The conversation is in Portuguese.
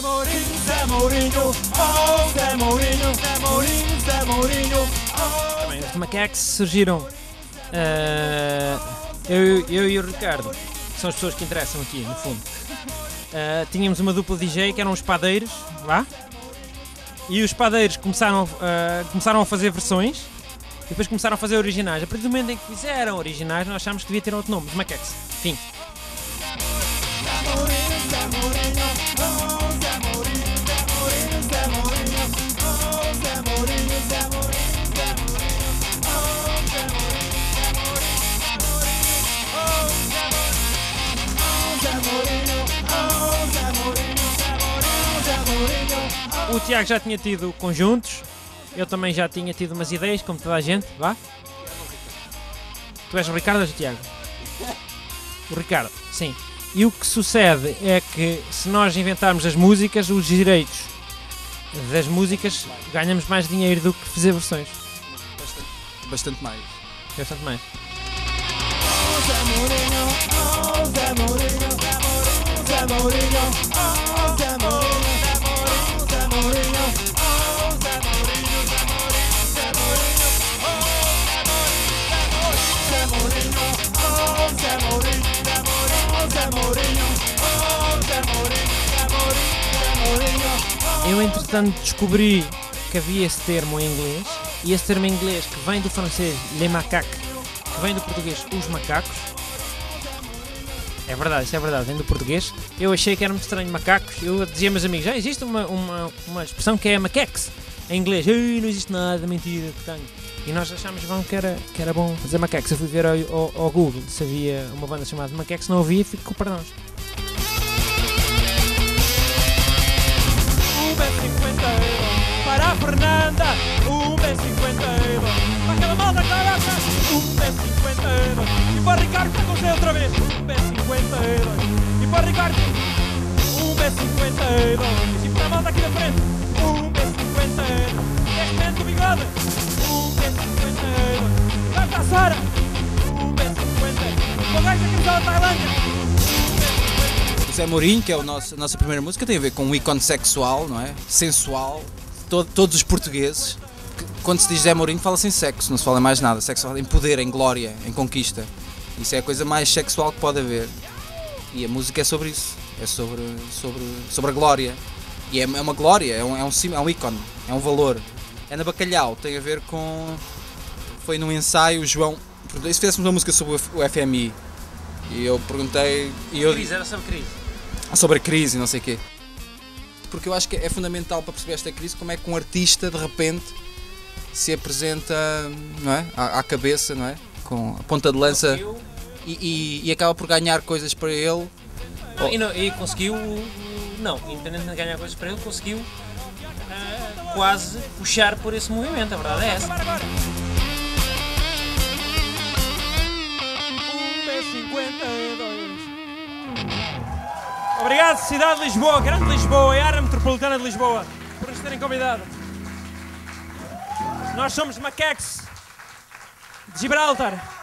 Mourinho, Zé Mourinho, oh Zé Mourinho, Zé Mourinho, Zé Mourinho, oh Bem, os macaques surgiram. ah, eu, eu e o Ricardo, que são as pessoas que interessam aqui, no fundo. Ah, tínhamos uma dupla DJ que eram os padeiros, vá. E os padeiros começaram, ah, começaram a fazer versões e depois começaram a fazer originais. A partir do momento em que fizeram originais, nós achámos que devia ter outro nome, os macaques. Fim. O Tiago já tinha tido conjuntos, eu também já tinha tido umas ideias, como toda a gente, vá. Tu és o Ricardo ou és o Tiago? O Ricardo, sim. E o que sucede é que se nós inventarmos as músicas, os direitos das músicas, ganhamos mais dinheiro do que fazer versões. Bastante, bastante mais. Bastante mais. Eu entretanto descobri que havia esse termo em inglês e esse termo em inglês que vem do francês les macaques, que vem do português os macacos. É verdade, isso é verdade, vem do português. Eu achei que era muito estranho macacos. Eu dizia aos meus amigos, já existe uma, uma, uma expressão que é macaques em inglês. Não existe nada, mentira que tenho. E nós achámos vão, que, era, que era bom fazer macaques. Eu fui ver ao, ao, ao Google se havia uma banda chamada Macaques, não havia, ficou para nós. A Fernanda, um é 50 euros. Para aquela malda que está atrás, um é 50 euros. E para Ricardo que aconteceu outra vez, um é 50 euros. E para Ricardo, um é 50 euros. E para a malda aqui na frente, um é 50 euros, neste momento o bigode, um é 50 euros, e vai para a Sara, um é 50 euros, o gajo da Tailândia, Zé Mourinho, que é a nossa primeira música, tem a ver com um ícone sexual, não é? Sensual. To- todos os portugueses, que- quando se diz Zé Mourinho, fala-se em sexo, não se fala em mais nada. Sexo em poder, em glória, em conquista. Isso é a coisa mais sexual que pode haver. E a música é sobre isso. É sobre, sobre, sobre a glória. E é, é uma glória, é um, é, um, é um ícone, é um valor. É na Bacalhau, tem a ver com. Foi num ensaio, o João. E se fizéssemos uma música sobre o FMI? E eu perguntei. E eu, Crise, era sobre crise. sobre a crise e não sei o quê. Porque eu acho que é fundamental para perceber esta crise como é que um artista de repente se apresenta não é? à, à cabeça, não é? Com a ponta de lança e, e- e acaba por ganhar coisas para ele. Não, e, não- e conseguiu, não, independentemente de ganhar coisas para ele, conseguiu ah, quase puxar por esse movimento, a verdade é essa. Obrigado, cidade de Lisboa, grande Lisboa e área metropolitana de Lisboa, por nos terem convidado. Nós somos macaques de Gibraltar.